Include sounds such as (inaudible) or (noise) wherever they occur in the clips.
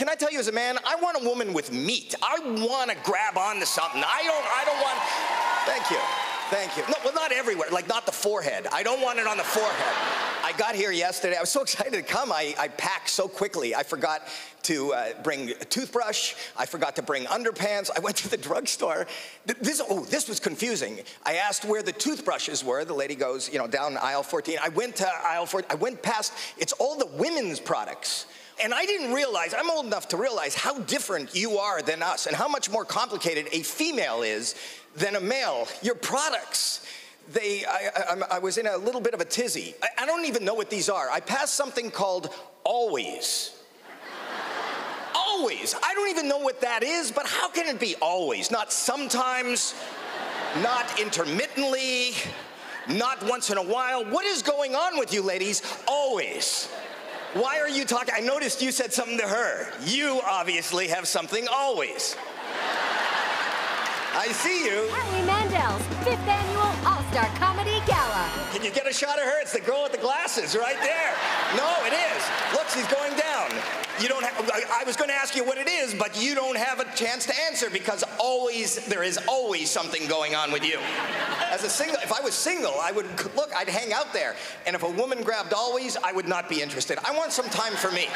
can I tell you as a man, I want a woman with meat. I want to grab onto something. I don't, I don't want, thank you. Thank you. No, well, not everywhere, like not the forehead. I don't want it on the forehead. I got here yesterday. I was so (laughs) excited to come. I, I packed so quickly. I forgot to uh, bring a toothbrush. I forgot to bring underpants. I went to the drugstore. This, oh, this was confusing. I asked where the toothbrushes were. The lady goes, you know, down aisle 14. I went to aisle 14. I went past, it's all the women's products. And I didn't realize, I'm old enough to realize how different you are than us and how much more complicated a female is than a male. Your products, they, I, I, I was in a little bit of a tizzy. I, I don't even know what these are. I passed something called Always. always. I don't even know what that is, but how can it be always? Not sometimes, not intermittently, not once in a while. What is going on with you ladies? Always. Why are you talking? I noticed you said something to her. You obviously have something always. I see you. Howie Mandel's fifth annual All-Star Comedy Gala. Can you get a shot of her? It's the girl with the glasses right there. No, it is. Look, she's going down. You don't have, I was going to ask you what it is, but you don't have a chance to answer because always, there is always something going on with you. As a single, if I was single, I would, look, I'd hang out there. And if a woman grabbed always, I would not be interested. I want some time for me.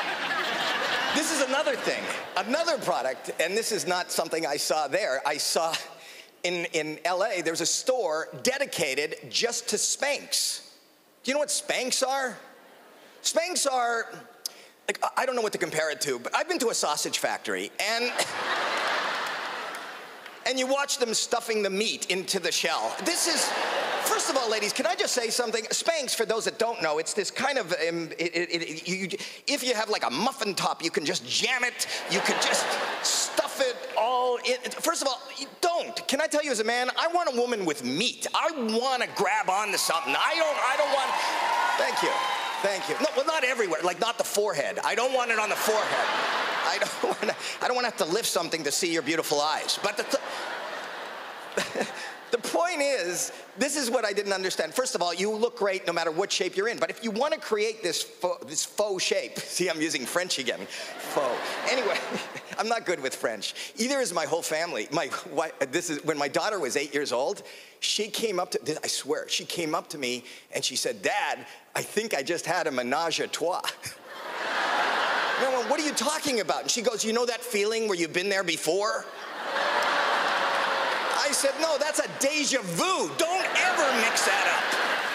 This is another thing, another product, and this is not something I saw there. I saw in, in LA, there's a store dedicated just to Spanx. Do you know what Spanx are? Spanx are, like, I don't know what to compare it to, but I've been to a sausage factory and. (laughs) and you watch them stuffing the meat into the shell. This is, first of all, ladies, can I just say something? Spanx, for those that don't know, it's this kind of, um, it, it, it, you, if you have like a muffin top, you can just jam it, you can just stuff it all in. First of all, don't. Can I tell you as a man, I want a woman with meat. I want to grab onto something. I don't, I don't want, thank you. Thank you. No, well, not everywhere, like not the forehead. I don't want it on the forehead. I don't (laughs) want to, I don't want to have to lift something to see your beautiful eyes. But the, th- (laughs) the point is, this is what I didn't understand. First of all, you look great no matter what shape you're in. But if you want to create this faux, this faux shape, (laughs) see, I'm using French again. Faux. Anyway, (laughs) I'm not good with French. Either is my whole family. My this is when my daughter was eight years old. She came up to, I swear, she came up to me and she said, "Dad, I think I just had a menage a trois." (laughs) what are you talking about? And she goes, "You know that feeling where you've been there before?" I said, no, that's a deja vu. Don't ever mix that up.